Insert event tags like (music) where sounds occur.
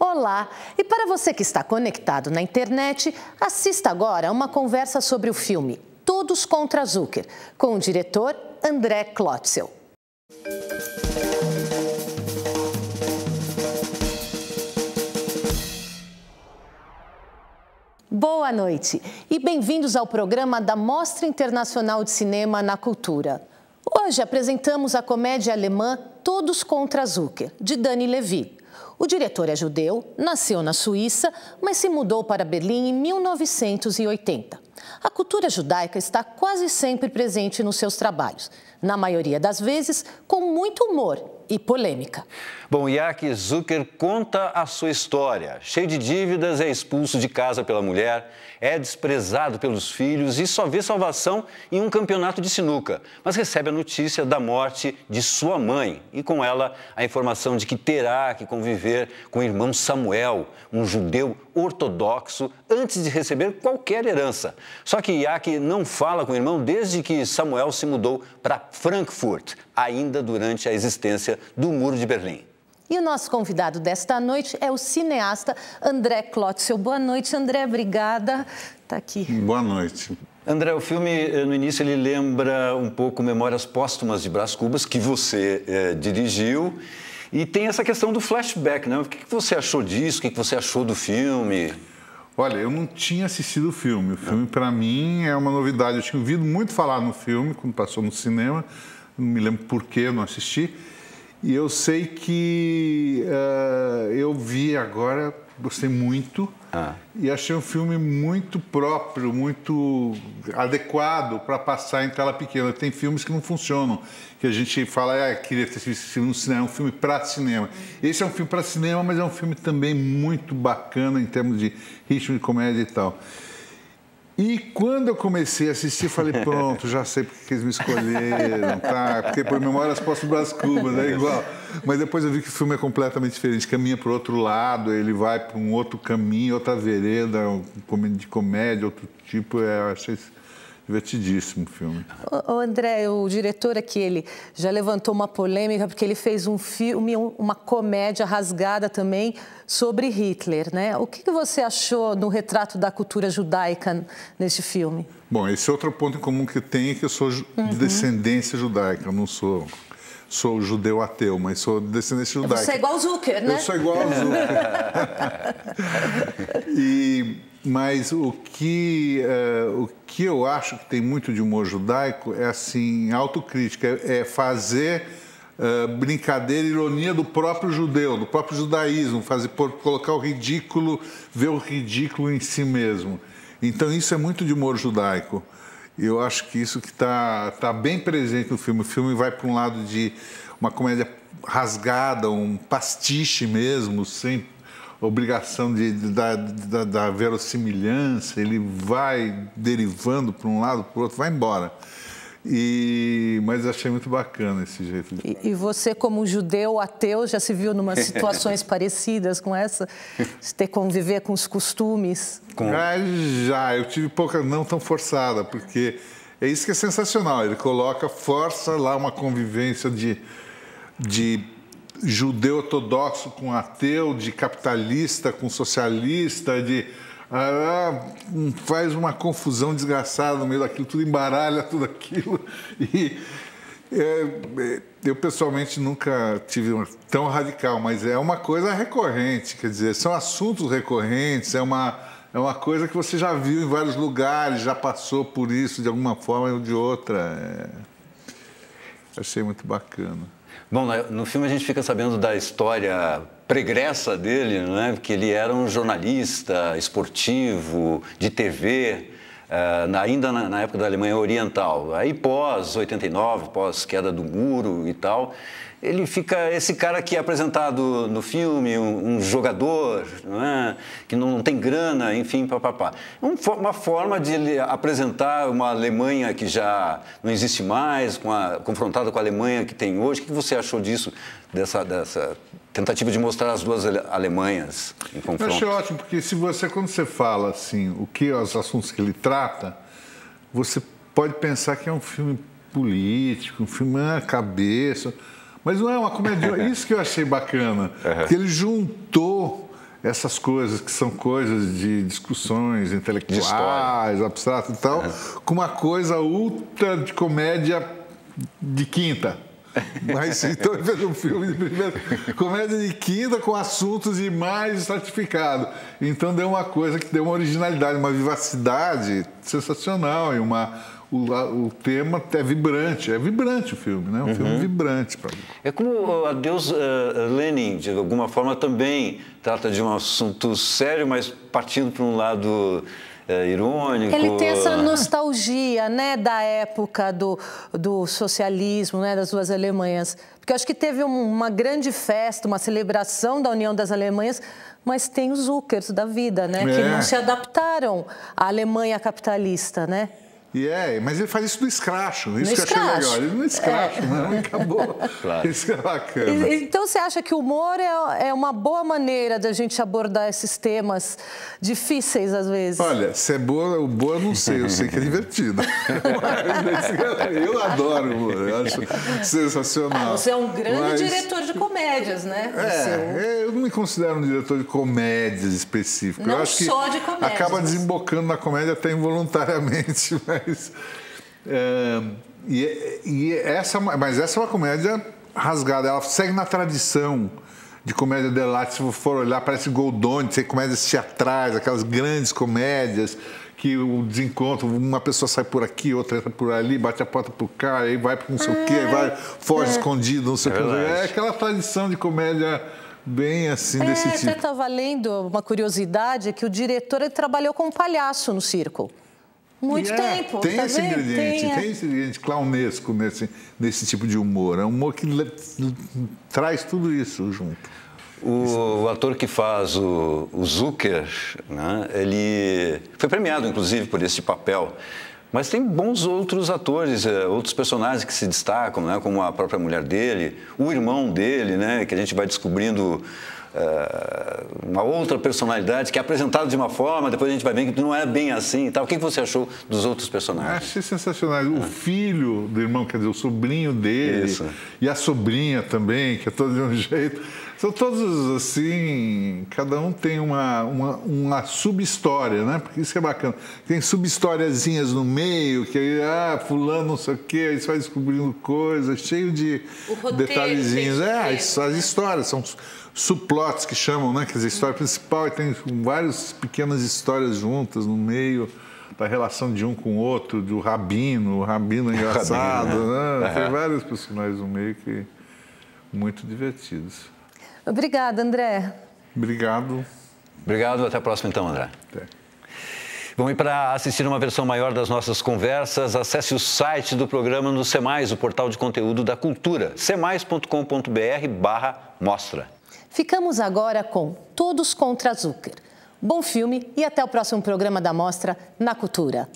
Olá! E para você que está conectado na internet, assista agora uma conversa sobre o filme Todos contra Zucker, com o diretor André Klotzel. Boa noite e bem-vindos ao programa da Mostra Internacional de Cinema na Cultura. Hoje apresentamos a comédia alemã Todos contra Zucker, de Dani Levy. O diretor é judeu, nasceu na Suíça, mas se mudou para Berlim em 1980. A cultura judaica está quase sempre presente nos seus trabalhos, na maioria das vezes com muito humor e polêmica. Bom, Jack Zucker conta a sua história. Cheio de dívidas, é expulso de casa pela mulher, é desprezado pelos filhos e só vê salvação em um campeonato de sinuca. Mas recebe a notícia da morte de sua mãe e, com ela, a informação de que terá que conviver com o irmão Samuel, um judeu ortodoxo, antes de receber qualquer herança. Só que Jack não fala com o irmão desde que Samuel se mudou para Frankfurt, ainda durante a existência do Muro de Berlim. E o nosso convidado desta noite é o cineasta André Klotzel. Boa noite, André. Obrigada. Está aqui. Boa noite. André, o filme, eh, no início, ele lembra um pouco Memórias Póstumas de Brás Cubas, que você é, dirigiu. E tem essa questão do flashback, né? O que você achou disso? O que você achou do filme? Olha, eu não tinha assistido o filme. O filme, para mim, é uma novidade. Eu tinha ouvido muito falar no filme, quando passou no cinema. Não me lembro por que eu não assisti. E eu sei que uh, eu vi agora, gostei muito. Ah. E achei um filme muito próprio, muito adequado para passar em tela pequena. Tem filmes que não funcionam, que a gente fala, ah, queria ter visto no cinema, é um filme para cinema. Esse é um filme para cinema, mas é um filme também muito bacana em termos de ritmo de comédia e tal. E quando eu comecei a assistir, falei, pronto, já sei porque eles me escolheram, tá? Porque por Memórias Posto Brás Cubas, é igual. Mas depois eu vi que o filme é completamente diferente, caminha para outro lado, ele vai para um outro caminho, outra vereda, de comédia, outro tipo, é, achei Divertidíssimo o filme. O André, o diretor aqui, ele já levantou uma polêmica porque ele fez um filme, uma comédia rasgada também sobre Hitler, né? O que você achou no retrato da cultura judaica neste filme? Bom, esse é outro ponto em comum que tem é que eu sou de uhum. descendência judaica, eu não sou sou judeu ateu, mas sou descendência judaica. Você é igual o Zucker, né? Eu sou igual ao Zucker. (laughs) e mas o que, uh, o que eu acho que tem muito de humor judaico é assim, autocrítica, é, fazer uh, brincadeira, ironia do próprio judeu, do próprio judaísmo, fazer por, colocar o ridículo, ver o ridículo em si mesmo. Então isso é muito de humor judaico. Eu acho que isso que está tá bem presente no filme. O filme vai para um lado de uma comédia rasgada, um pastiche mesmo, sem obrigação de, de da, da, da, verossimilhança, ele vai derivando para um lado, para o outro, vai embora. E, mas achei muito bacana esse jeito de e, e você, como judeu ateu, já se viu em (laughs) situações parecidas com essa? De ter que conviver com os costumes? Com... Ah, já, eu tive pouca, não tão forçada, porque é isso que é sensacional. Ele coloca, força lá uma convivência de, de judeu ortodoxo com ateu, de capitalista com socialista, de ah, faz uma confusão desgraçada no meio daquilo, tudo embaralha tudo aquilo. (laughs) E é, eu pessoalmente nunca tive uma tão radical, mas é uma coisa recorrente, quer dizer, são assuntos recorrentes, é uma, é uma coisa que você já viu em vários lugares, já passou por isso de alguma forma ou de outra. É, achei muito bacana. Bom, no filme a gente fica sabendo da história pregressa dele, né? que ele era um jornalista esportivo, de TV, uh, eh, ainda na, na, época da Alemanha Oriental. Aí pós 89, pós queda do muro e tal, ele fica esse cara que é apresentado no filme, um, um jogador, não é? que não tem grana, enfim, papapá. Um, uma forma de ele apresentar uma Alemanha que já não existe mais, com a, confrontada com a Alemanha que tem hoje. O que você achou disso, dessa, dessa tentativa de mostrar as duas Alemanhas em confronto? Eu achei ótimo, porque se você, quando você fala assim, o que os assuntos que ele trata, você pode pensar que é um filme político, um filme na cabeça mas não é uma comédia. Isso que eu achei bacana. (laughs) Uhum. Que ele juntou essas coisas que são coisas de discussões intelectuais, abstratas e tal, é. com uma coisa ultra de comédia de quinta. (laughs) Mas então ele fez um filme de primeira, comédia de quinta com assuntos e mais estratificado. Então deu uma coisa que deu uma originalidade, uma vivacidade sensacional e uma o, o tema é vibrante, é vibrante o filme, né? Um uhum. filme vibrante. Pra... É como a Deus uh, Lenin, de alguma forma, também trata de um assunto sério, mas partindo para um lado é, irônico. Ele tem essa (laughs) nostalgia, né, da época do, do socialismo, né, das duas Alemanhas. Porque eu acho que teve uma grande festa, uma celebração da União das Alemanhas, mas tem os Zuckers da vida, né, é. que não se adaptaram à Alemanha capitalista, né? E é, mas ele faz isso no escracho, isso no que eu achei legal. Ele não escracho, é. não, e acabou. Claro. Isso é bacana. Então você acha que o humor é, é uma boa maneira da gente abordar esses temas difíceis às vezes? Olha, se é boa, o boa eu não sei, eu sei que é divertido. (laughs) eu adoro humor, eu acho sensacional. Ah, você é um grande mas... diretor de comédias, né? É, eu não me considero um diretor de comédias específico. Não eu acho só que de comédias. Acaba desembocando na comédia até involuntariamente, (laughs) mas. É, e, e, essa, mas essa é uma comédia rasgada, ela segue na tradição de comédia dell'arte. Se for olhar, parece Goldoni, tem comédias teatrais, aquelas grandes comédias que o desencontro, uma pessoa sai por aqui, outra entra por ali, bate a porta por cá, aí vai para não sei o quê, vai, foge é. escondido, não sei o é que. É aquela tradição de comédia bem assim, é, desse tipo. Até estava lendo uma curiosidade que o diretor ele trabalhou com um palhaço no circo. Muito é, tempo. Tem tá esse vendo? ingrediente, tem, é. tem esse ingrediente clownesco nesse, nesse tipo de humor. É um humor que traz tudo isso junto. O, o, ator que faz o, o Zucker, né, ele foi premiado, inclusive, por esse papel. Mas tem bons outros atores, é, outros personagens que se destacam, né, como a própria mulher dele, o irmão dele, né, que a gente vai descobrindo uma outra personalidade que é apresentada de uma forma, depois a gente vai ver que não é bem assim e tal. O que você achou dos outros personagens? Achei sensacional. O filho do irmão, quer dizer, o sobrinho dele Isso. e a sobrinha também, que é todo de um (laughs) jeito. São todos assim, cada um tem uma, uma, uma sub-história, né? Porque isso é bacana. Tem sub-historiazinhas no meio, que aí, ah, fulano não sei o quê, aí você vai descobrindo coisas, cheio de detalhezinhos. É, as, as histórias, são subplots que chamam, né? Quer dizer, a história principal e tem várias pequenas histórias juntas no meio da relação de um com o outro, do rabino, o rabino (laughs) engraçado, rabino, né? né? (laughs) Tem vários personagens no meio que muito divertidos. Obrigada, André. Obrigado. Obrigado, até a próxima então, André. Até. Bom, e para assistir uma versão maior das nossas conversas, acesse o site do programa no Semais, o portal de conteúdo da cultura, semais.com.br barra mostra. Ficamos agora com Todos contra Zucker. Bom filme e até o próximo programa da Mostra na Cultura.